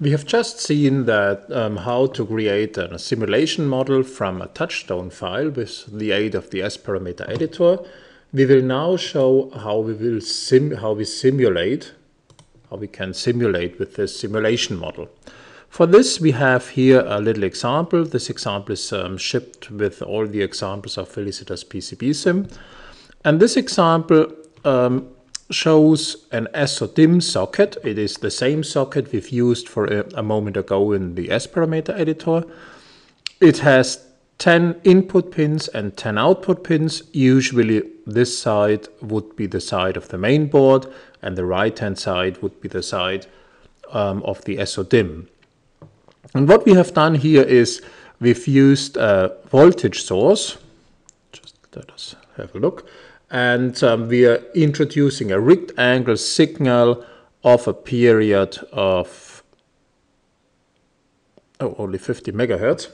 We have just seen that um, how to create a simulation model from a touchstone file with the aid of the S-parameter editor. We will now show how we will sim how we simulate, how we can simulate with this simulation model. For this we have here a little example. This example is um, shipped with all the examples of Felicitas PCB sim. And this example um, shows an SODIMM socket. It is the same socket we've used for a, a moment ago in the S-parameter editor. It has 10 input pins and 10 output pins. Usually this side would be the side of the main board and the right hand side would be the side um, of the SODIMM. And what we have done here is we've used a voltage source. Just let us have a look and um, we are introducing a rectangle signal of a period of oh, only 50 megahertz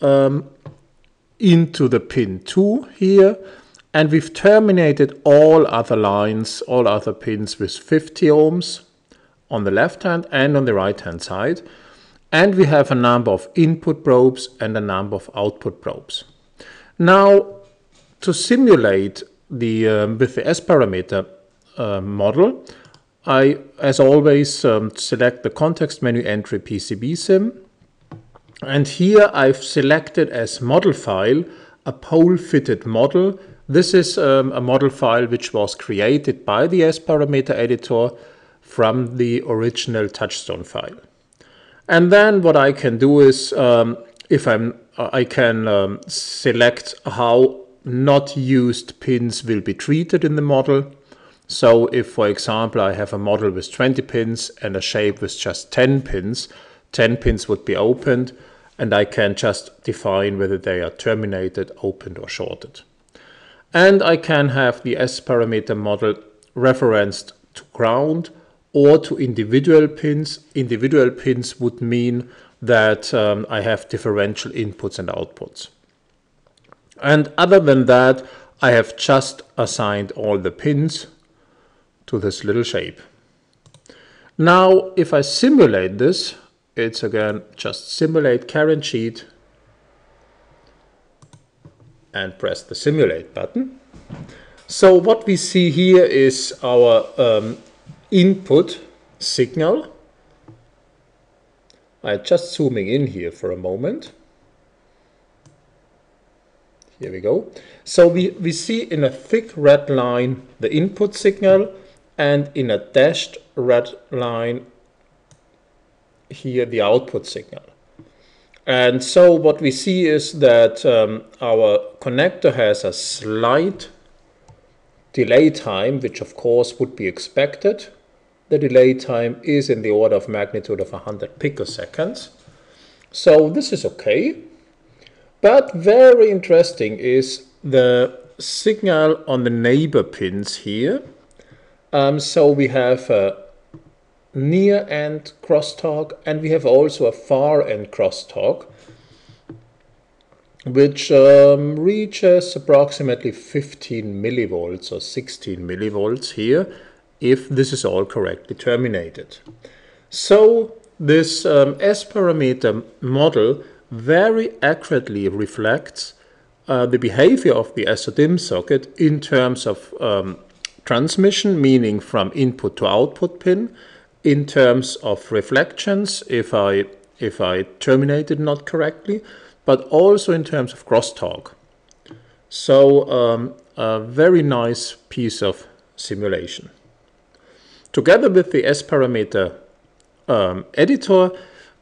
um, into the pin 2 here and we've terminated all other lines, all other pins with 50 ohms on the left hand and on the right hand side and we have a number of input probes and a number of output probes. Now to simulate the um, with the S parameter uh, model, I, as always, um, select the context menu entry PCB sim. And here I've selected as model file a pole fitted model. This is um, a model file which was created by the S parameter editor from the original touchstone file. And then what I can do is um, if I'm I can um, select how not used pins will be treated in the model. So if, for example, I have a model with 20 pins and a shape with just 10 pins, 10 pins would be opened and I can just define whether they are terminated, opened or shorted. And I can have the S parameter model referenced to ground or to individual pins. Individual pins would mean that um, I have differential inputs and outputs. And other than that, I have just assigned all the pins to this little shape. Now, if I simulate this, it's again just simulate current sheet and press the simulate button. So what we see here is our um, input signal. I'm just zooming in here for a moment. Here we go. So we, we see in a thick red line the input signal and in a dashed red line here the output signal. And so what we see is that um, our connector has a slight delay time, which of course would be expected. The delay time is in the order of magnitude of 100 picoseconds. So this is okay. But very interesting is the signal on the neighbor pins here. Um, so we have a near end crosstalk and we have also a far end crosstalk which um, reaches approximately 15 millivolts or 16 millivolts here if this is all correctly terminated. So this um, S parameter model very accurately reflects uh, the behavior of the SODIMM socket in terms of um, transmission, meaning from input to output pin, in terms of reflections, if I, if I terminated not correctly, but also in terms of crosstalk. So um, a very nice piece of simulation. Together with the S-parameter um, editor,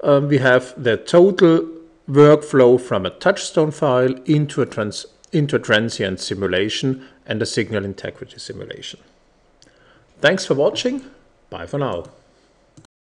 um, we have the total workflow from a touchstone file into a, trans into a transient simulation and a signal integrity simulation. Thanks for watching. Bye for now.